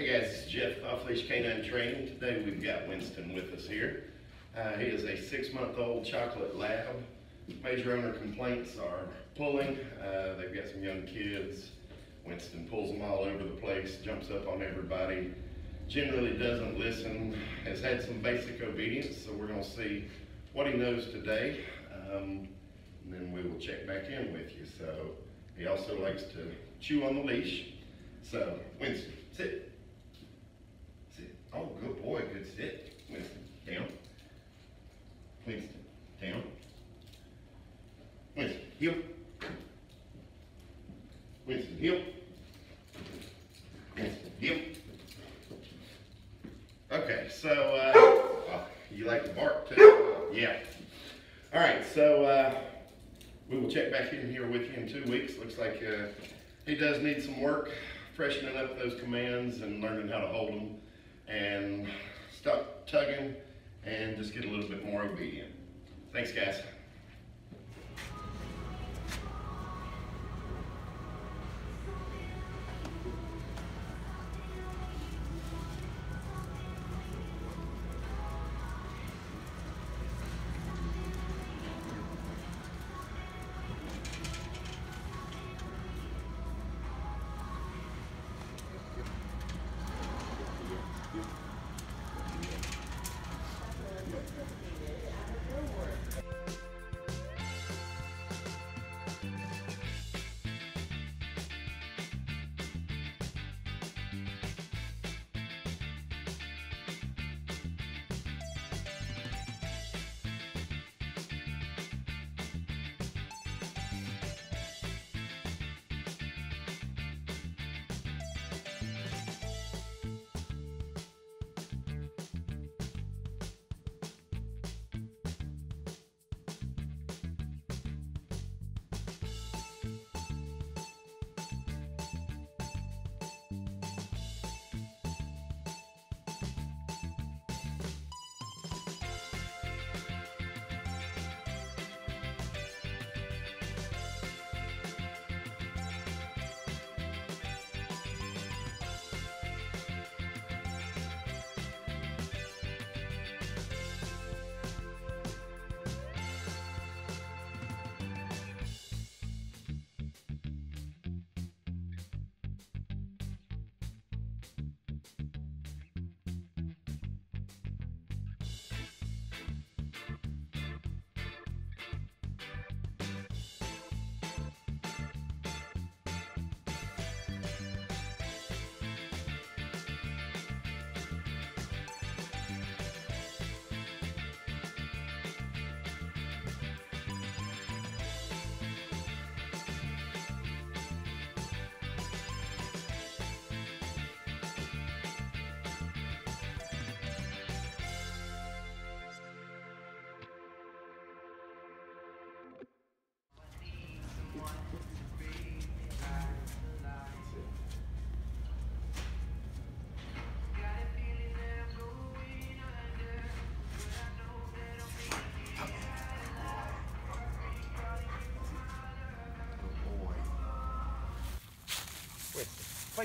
Hey guys, is Jeff, Off Leash K9 Training. Today we've got Winston with us here. Uh, he is a six-month-old chocolate lab. Major owner complaints are pulling. Uh, they've got some young kids. Winston pulls them all over the place, jumps up on everybody, generally doesn't listen, has had some basic obedience, so we're gonna see what he knows today. Um, and then we will check back in with you. So he also likes to chew on the leash. So Winston, sit. Oh, good boy, good sit. Winston, down. Winston, down. Winston, heel. Winston, heel. Winston, heel. Okay, so, uh, oh, you like to bark too? Yeah. All right, so, uh, we will check back in here with you in two weeks. Looks like, uh, he does need some work freshening up those commands and learning how to hold them and stop tugging and just get a little bit more obedient. Thanks, guys.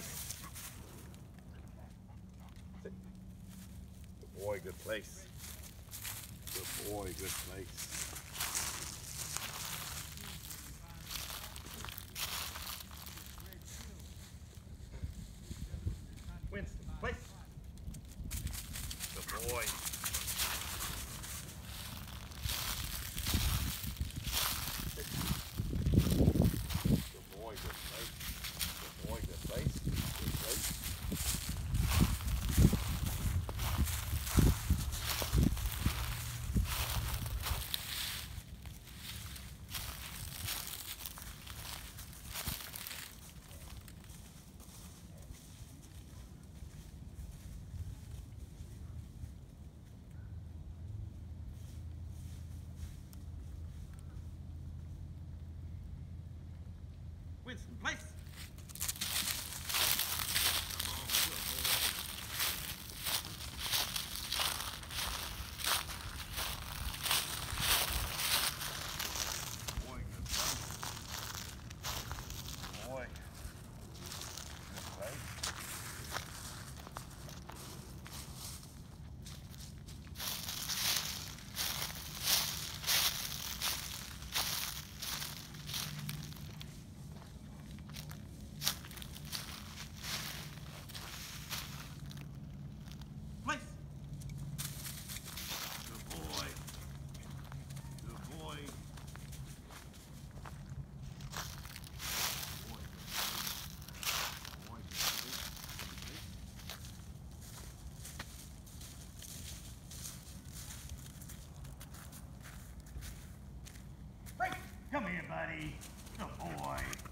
Place. Good boy, good place. Good boy, good place. Winston, place. Good boy. Good boy, good place. Good boy, good place. Good place. Winston, place. Boy, good place. Boy. Good place. Buddy, good boy.